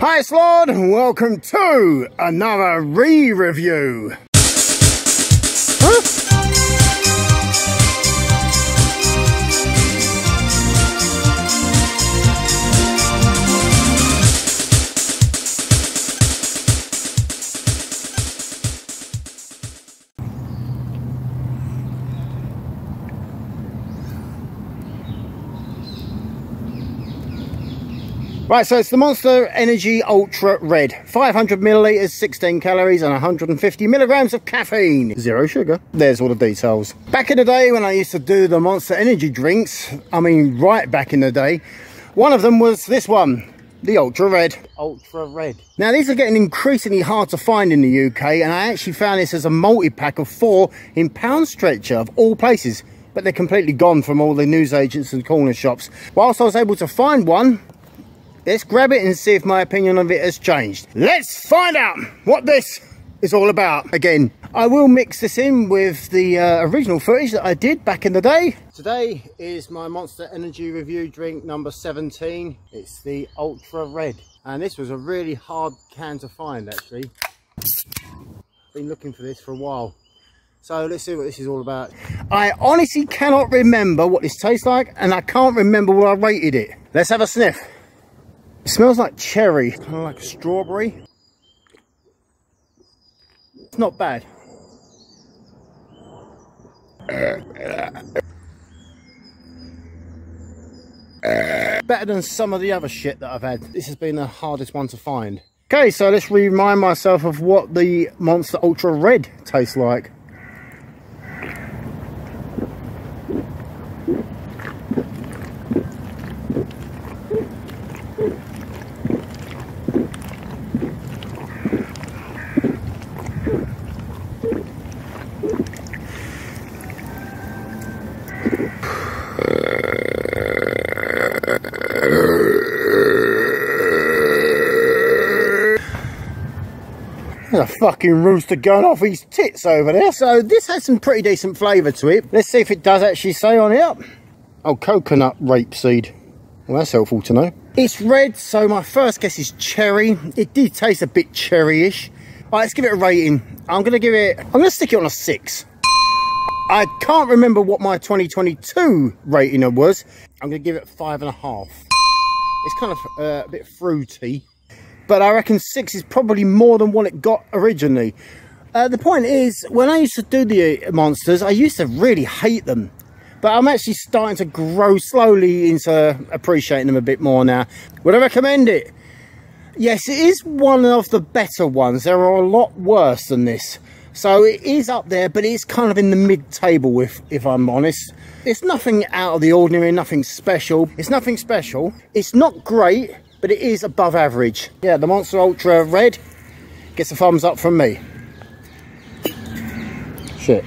Hi, and welcome to another re-review. Right, so it's the Monster Energy Ultra Red. 500 millilitres, 16 calories, and 150 milligrams of caffeine. Zero sugar. There's all the details. Back in the day when I used to do the Monster Energy drinks, I mean, right back in the day, one of them was this one. The Ultra Red. Ultra Red. Now, these are getting increasingly hard to find in the UK, and I actually found this as a multi-pack of four in Poundstretcher of all places but they're completely gone from all the newsagents and corner shops. Whilst I was able to find one, let's grab it and see if my opinion of it has changed. Let's find out what this is all about. Again, I will mix this in with the uh, original footage that I did back in the day. Today is my Monster Energy Review drink number 17. It's the Ultra Red. And this was a really hard can to find actually. Been looking for this for a while. So let's see what this is all about. I honestly cannot remember what this tastes like and I can't remember what I rated it. Let's have a sniff. It smells like cherry, kind of like strawberry. It's not bad. Better than some of the other shit that I've had. This has been the hardest one to find. Okay, so let's remind myself of what the Monster Ultra Red tastes like. There's a fucking rooster going off his tits over there. So this has some pretty decent flavour to it. Let's see if it does actually say on it. Oh, coconut rapeseed. Well, that's helpful to know. It's red, so my first guess is cherry. It did taste a bit cherry-ish. Right, let's give it a rating. I'm going to give it... I'm going to stick it on a 6. I can't remember what my 2022 rating was. I'm going to give it five and a half. It's kind of uh, a bit fruity but I reckon six is probably more than what it got originally. Uh, the point is, when I used to do the monsters, I used to really hate them. But I'm actually starting to grow slowly into appreciating them a bit more now. Would I recommend it? Yes, it is one of the better ones. There are a lot worse than this. So it is up there, but it's kind of in the mid-table, if, if I'm honest. It's nothing out of the ordinary, nothing special. It's nothing special. It's not great, but it is above average. Yeah, the Monster Ultra Red gets a thumbs up from me. Shit.